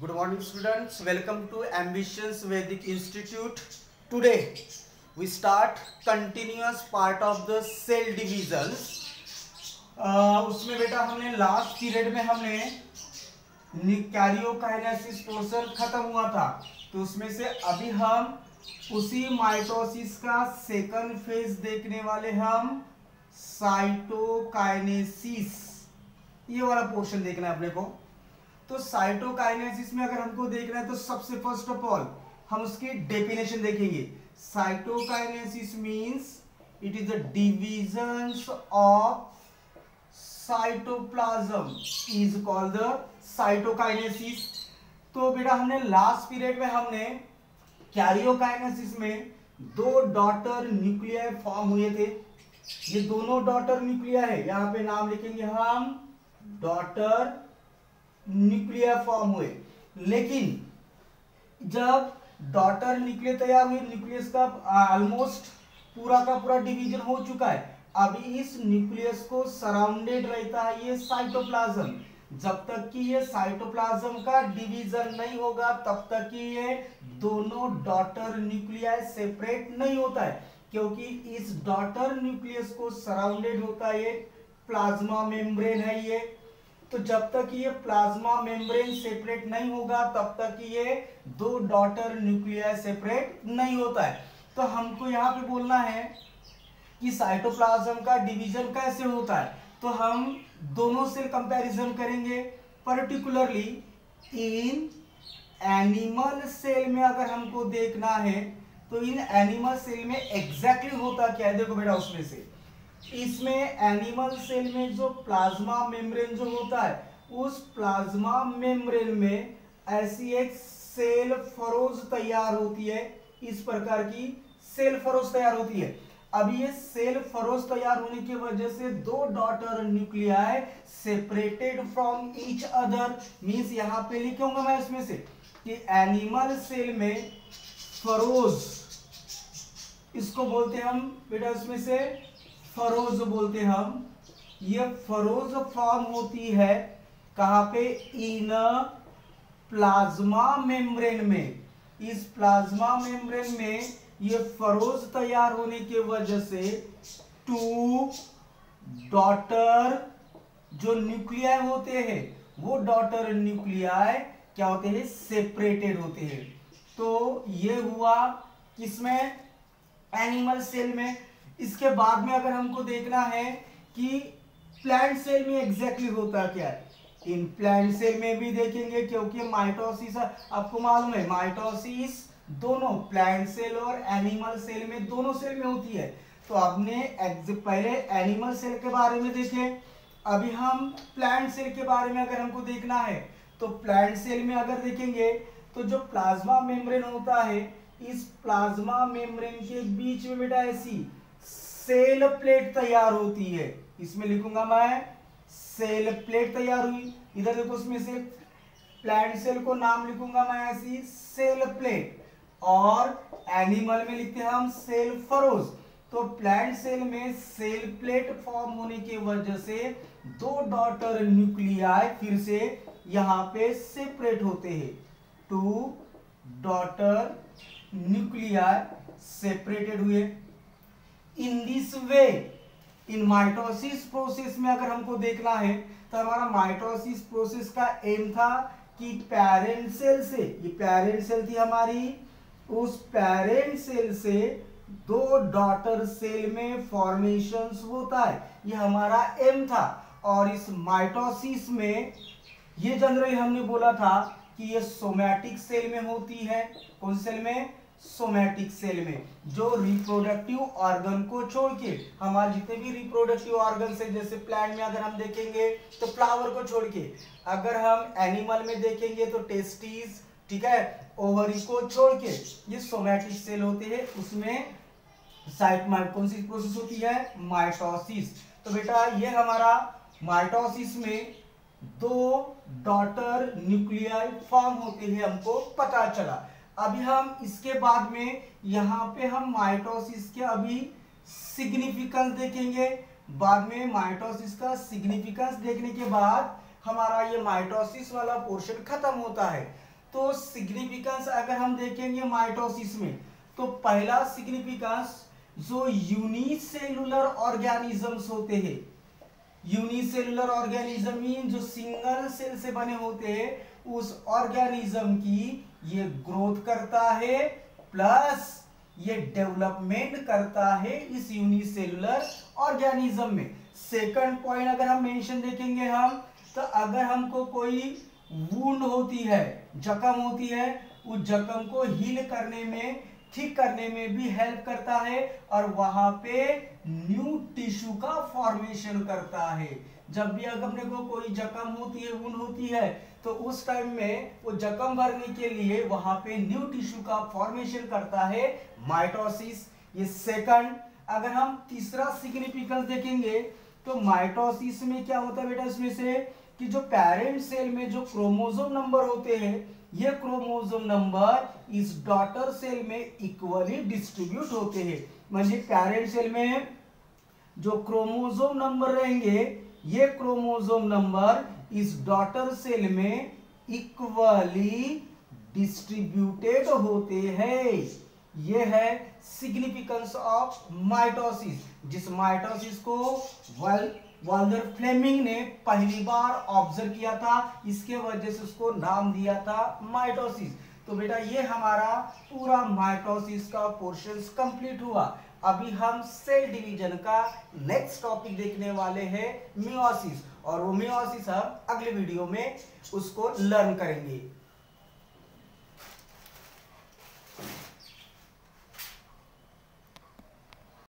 Good morning students welcome to ambitions Vedic institute today we start continuous part of the cell division उसमें बेटा हमने last period में हमने karyokinesis process खत्म हुआ था। तो उसमें से अभी हम उसी माइटोसिस का सेकंड फ़ेज़ देखने वाले हम साइटोकाइनेसिस ये वाला पोर्शन देखना है अपने को। तो साइटोकाइनेसिस में अगर हमको देखना है तो सबसे फ़र्स्ट ऑफ़ ऑल हम उसकी डेफिनेशन देखेंगे। Cytokinesis means it is the division of cytoplasm is called the cytokinesis तो बेटा हमने लास्ट पीरियड में हमने कैरियोकाइनेसिस में दो डॉटर न्यूक्लियर फॉर्म हुए थे। ये दोनों डॉटर न्यूक्लियर है। यहाँ पे नाम लिखेंगे हम डॉटर न्यूक्लियर फॉर्म हुए। लेकिन जब डॉटर न्यूक्लियर तैयार हुई न्यूक्लियस का ऑलमोस्ट पूरा का पूरा डिवीज़न हो चुका है अभी इस न्यूक्लियस को सराउंडेड रहता है ये साइटोप्लाज्म जब तक कि ये साइटोप्लाज्म का डिवीज़न नहीं होगा, तब तक कि ये दोनों डॉटर न्यूक्लियर सेपरेट नहीं होता है, क्योंकि इस डॉटर न्यूक्लियस को सराउंडेड होता है प्लाज्मा मेम्ब्रेन है ये। तो जब तक ये प्लाज्मा मेम्ब्रेन सेपरेट नहीं होगा, तब तक ये दो डॉटर न्यूक्लियर सेपरेट नहीं होता है। तो हमको यहाँ पे बोलना है कि साइटोप्लाज्म का डिवीज़न कैसे होता है? तो हम दोनों से कंपैरिजन करेंगे। पर्टिकुलरली इन एनिमल सेल में अगर हमको देखना है तो इन एनिमल सेल में एग्जैक्टली exactly होता क्या है? देखो बेटा उसमें से। इसमें एनिमल सेल में जो प्लाज्मा मेम्ब्रेन जो होता है, उस प्लाज्मा मेम्ब्रेन में ऐसी एक सेल फरोज तैयार होती है, इस प्रकार की सेल फरोज तैयार होती है। अब ये सेल फरोज तैयार होने की वजह से दो daughter nuclei separated from each other means यहाँ पे लिखूँगा मैं इसमें से कि एनिमल सेल में फरोज इसको बोलते हैं हम, बेटा इसमें से फरोज बोलते हम। ये फरोज फॉर्म होती है कहाँ पे? इन प्लाज्मा मेम्ब्रेन में। इस प्लाज्मा मेम्ब्रेन में ये फरोज तैयार होने के वजह से टू डॉटर जो न्यूक्लियाई होते हैं, वो डॉटर न्यूक्लियाई क्या होते हैं? सेपरेटेड होते हैं। तो ये हुआ किसमें? एनिमल सेल में। इसके बाद में अगर हमको देखना है कि प्लांट सेल में एग्जैक्टली होता क्या है। इन प्लांट सेल में भी देखेंगे क्योंकि माइटोसिस आपको मालूम है माइटोसिस दोनों प्लांट सेल और एनिमल सेल में दोनों सेल में होती है। तो आपने पहले एनिमल सेल के बारे में देखे। अभी हम प्लांट सेल के बारे में अगर हमको देखना है तो प्लांट सेल में अगर देखेंगे तो जो प्लाज्मा मेम्ब्रेन होता है, इस प्लाज्मा मेम्ब्रेन के बीच में बेटा ऐसी सेल प्लेट तैयार होती है। इसमें लिखूँगा मैं, सेल प्लेट तैयार हुई। इधर देखो उसमें से प्लांट सेल को नाम लिखूँगा मैं ऐसी, सेल प्लेट। और एनिमल में लिखते हैं हम सेल फरोज। तो प्लांट सेल में सेल प्लेट फॉर्म होने की वजह से दो डॉटर न्यूक्लियाई फिर से यहाँ पे सेपरेट होते हैं। टू डॉटर न्यूक्लियाई सेपरेटेड हुए। In this way in mitosis process में अगर हमको देखना है तो हमारा माइटोसिस प्रोसेस का एम था कि पेरेंट सेल से, ये पेरेंट सेल थी हमारी, उस पेरेंट सेल से दो डॉटर सेल में फॉर्मेशन होता है। ये हमारा एम था। और इस माइटोसिस में ये जनरली हमने बोला था कि ये सोमैटिक सेल में होती है। कौन सेल में? सोमैटिक सेल में, जो रिप्रोडक्टिव ऑर्गन को छोड़ के हमारे जितने भी रिप्रोडक्टिव ऑर्गन है, जैसे प्लांट में अगर हम देखेंगे तो फ्लावर को छोड़ के अगर हम एनिमल में देखेंगे तो टेस्टीज ठीक है ओवरी को छोड़ के ये सोमैटिक सेल होते हैं, उसमें साइट कौन सी प्रोसेस होती है माइटोसिस तो बेटा, ये हमारा माइटोसिस में दो डॉटर न्यूक्लियर फॉर्म होते हैं, हमको पता चला। अभी हम इसके बाद में यहाँ पे हम माइटोसिस के अभी सिग्निफिकेंस देखेंगे। बाद में माइटोसिस का सिग्निफिकेंस देखने के बाद हमारा ये माइटोसिस वाला पोर्शन खत्म होता है। तो सिग्निफिकेंस अगर हम देखेंगे माइटोसिस में तो पहला सिग्निफिकेंस जो यूनिसेलुलर ऑर्गेनिजम्स होते हैं। यूनिसेलुलर ऑर्गेनिज्म जो सिंगल सेल से बने होते हैं, उस ऑर्गेनिज्म की ये ग्रोथ करता है प्लस ये डेवलपमेंट करता है इस यूनिसेलुलर ऑर्गेनिज्म में। सेकंड पॉइंट अगर हम मेंशन देखेंगे हम तो अगर हमको कोई वुंड होती है, जख्म होती है, उस जख्म को हील करने में, ठीक करने में भी हेल्प करता है और वहाँ पे न्यू टिश्यू का फॉर्मेशन करता है। जब भी अगर अपने को कोई जख्म होती है वुंड होती है तो उस टाइम में वो जख्म भरने के लिए वहाँ पे न्यू टिश्यू का फॉर्मेशन करता है माइटोसिस ये सेकंड अगर हम तीसरा सिग्निफिकेंस देखेंगे तो माइटोसिस में क्या होता है बेटा इसमें से? कि जो पेरेंट सेल में जो क्रोमोसोम नंबर होते हैं, ये क्रोमोसोम नंबर इस डॉटर सेल में इक्वली डिस्ट्रीब्यूट होते हैं। म्हणजे पेरेंट सेल में जो क्रोमोसोम नंबर रहेंगे ये क्रोमोसोम नंबर इस डॉटर सेल में इक्वली डिस्ट्रीब्यूटेड होते हैं। ये है सिग्निफिकेंस ऑफ़ माइटोसिस, जिस माइटोसिस को वेल वाल्डर फ्लेमिंग ने पहली बार ऑब्ज़र्व किया था, इसके वजह से उसको नाम दिया था माइटोसिस। तो बेटा ये हमारा पूरा माइटोसिस का पोर्शन कंप्लीट हुआ। अभी हम सेल डिवीज़न का नेक्स्ट टॉपिक देखने वाले हैं मियोसिस और वो मियोसिस हम अगले वीडियो में उसको लर्न करेंगे।